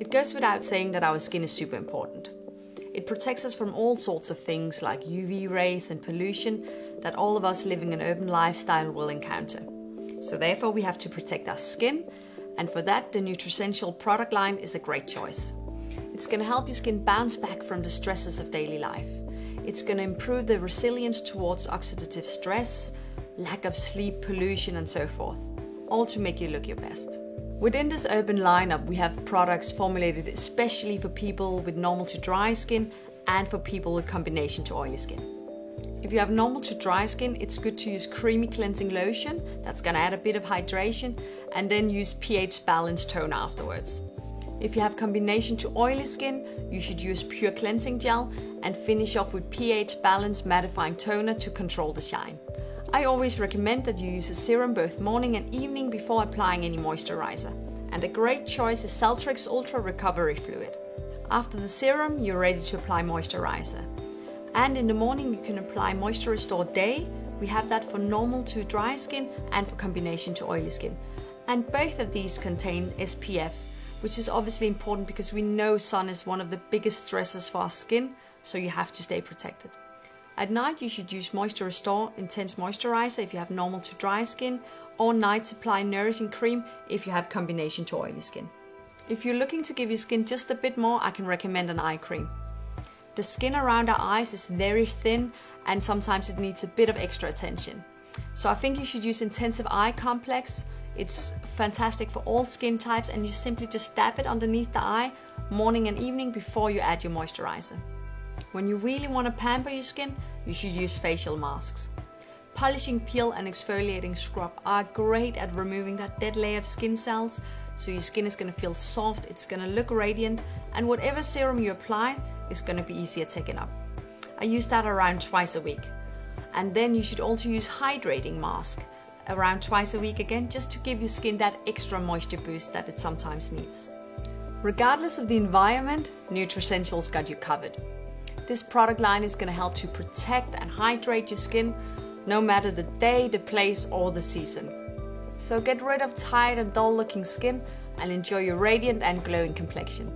It goes without saying that our skin is super important. It protects us from all sorts of things like UV rays and pollution that all of us living an urban lifestyle will encounter. So therefore we have to protect our skin and for that the Nutricential product line is a great choice. It's going to help your skin bounce back from the stresses of daily life. It's going to improve the resilience towards oxidative stress, lack of sleep, pollution and so forth, all to make you look your best. Within this urban lineup, we have products formulated especially for people with normal to dry skin and for people with combination to oily skin. If you have normal to dry skin, it's good to use creamy cleansing lotion. That's gonna add a bit of hydration and then use pH balanced toner afterwards. If you have combination to oily skin, you should use pure cleansing gel and finish off with pH balanced mattifying toner to control the shine. I always recommend that you use a serum both morning and evening before applying any moisturizer. And a great choice is Celltrex Ultra Recovery Fluid. After the serum, you're ready to apply moisturizer. And in the morning, you can apply Moisture Restore Day. We have that for normal to dry skin and for combination to oily skin. And both of these contain SPF, which is obviously important because we know sun is one of the biggest stresses for our skin, so you have to stay protected. At night you should use Moisture Restore Intense Moisturizer if you have normal to dry skin or Night Supply Nourishing Cream if you have combination to oily skin. If you're looking to give your skin just a bit more, I can recommend an eye cream. The skin around our eyes is very thin and sometimes it needs a bit of extra attention. So I think you should use Intensive Eye Complex. It's fantastic for all skin types and you simply just dab it underneath the eye morning and evening before you add your moisturizer. When you really want to pamper your skin, you should use facial masks. Polishing peel and exfoliating scrub are great at removing that dead layer of skin cells, so your skin is going to feel soft, it's going to look radiant, and whatever serum you apply is going to be easier taken up. I use that around twice a week. And then you should also use hydrating mask around twice a week again, just to give your skin that extra moisture boost that it sometimes needs. Regardless of the environment, Nutricentials got you covered. This product line is going to help to protect and hydrate your skin no matter the day, the place or the season. So get rid of tired and dull looking skin and enjoy your radiant and glowing complexion.